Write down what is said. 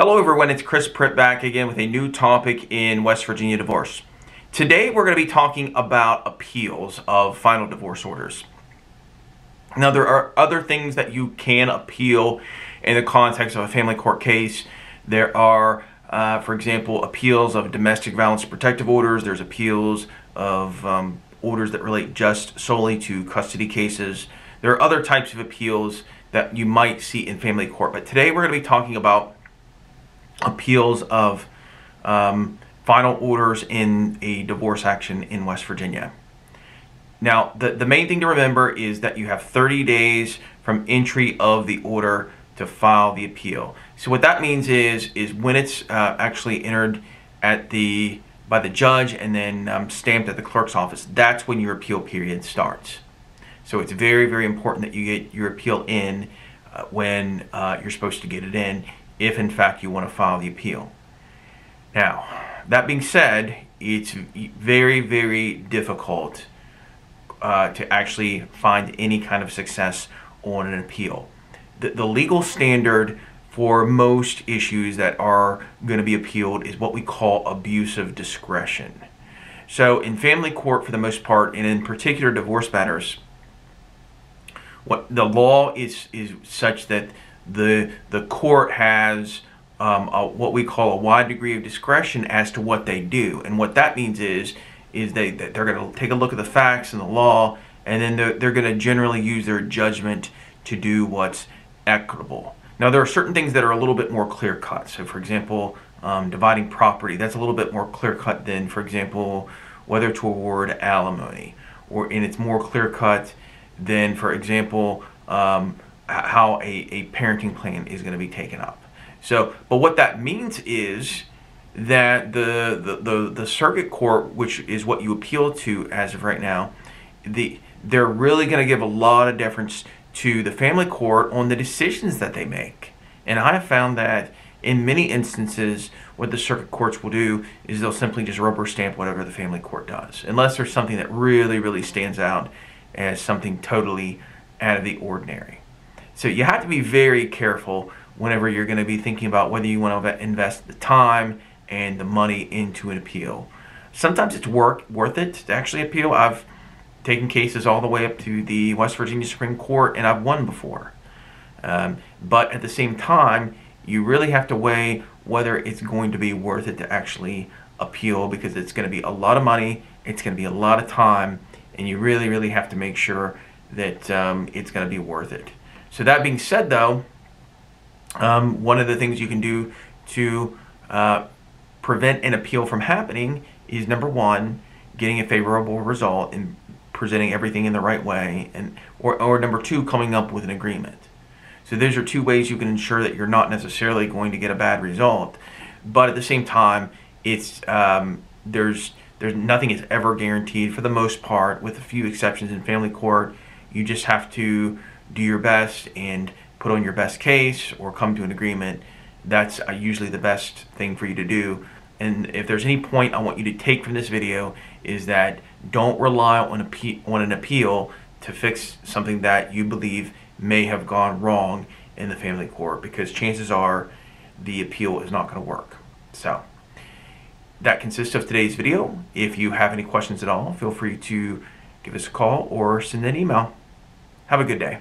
Hello everyone, it's Chris Pritt back again with a new topic in West Virginia divorce. Today we're going to be talking about appeals of final divorce orders. Now there are other things that you can appeal in the context of a family court case. There are, uh, for example, appeals of domestic violence protective orders. There's appeals of um, orders that relate just solely to custody cases. There are other types of appeals that you might see in family court. But today we're going to be talking about appeals of um, final orders in a divorce action in West Virginia. Now, the, the main thing to remember is that you have 30 days from entry of the order to file the appeal. So what that means is, is when it's uh, actually entered at the by the judge and then um, stamped at the clerk's office, that's when your appeal period starts. So it's very, very important that you get your appeal in uh, when uh, you're supposed to get it in, if in fact you want to file the appeal. Now, that being said, it's very, very difficult uh, to actually find any kind of success on an appeal. The, the legal standard for most issues that are going to be appealed is what we call abuse of discretion. So in family court, for the most part, and in particular divorce matters, what the law is is such that the the court has um, a, what we call a wide degree of discretion as to what they do, and what that means is is they they're going to take a look at the facts and the law, and then they're, they're going to generally use their judgment to do what's equitable. Now there are certain things that are a little bit more clear cut. So for example, um, dividing property that's a little bit more clear cut than for example whether to award alimony, or and it's more clear cut than, for example, um, how a, a parenting plan is going to be taken up. So, but what that means is that the, the, the, the circuit court, which is what you appeal to as of right now, the, they're really going to give a lot of deference to the family court on the decisions that they make. And I have found that in many instances, what the circuit courts will do is they'll simply just rubber stamp whatever the family court does, unless there's something that really, really stands out as something totally out of the ordinary. So you have to be very careful whenever you're going to be thinking about whether you want to invest the time and the money into an appeal. Sometimes it's work, worth it to actually appeal. I've taken cases all the way up to the West Virginia Supreme Court and I've won before. Um, but at the same time, you really have to weigh whether it's going to be worth it to actually appeal because it's going to be a lot of money, it's going to be a lot of time, and you really, really have to make sure that um, it's going to be worth it. So that being said, though, um, one of the things you can do to uh, prevent an appeal from happening is number one, getting a favorable result and presenting everything in the right way, and or, or number two, coming up with an agreement. So those are two ways you can ensure that you're not necessarily going to get a bad result, but at the same time, it's um, there's there's nothing is ever guaranteed for the most part, with a few exceptions in family court. You just have to do your best and put on your best case or come to an agreement. That's uh, usually the best thing for you to do. And if there's any point I want you to take from this video is that don't rely on, appe- on an appeal to fix something that you believe may have gone wrong in the family court because chances are the appeal is not going to work. So that consists of today's video. If you have any questions at all, feel free to give us a call or send an email. Have a good day.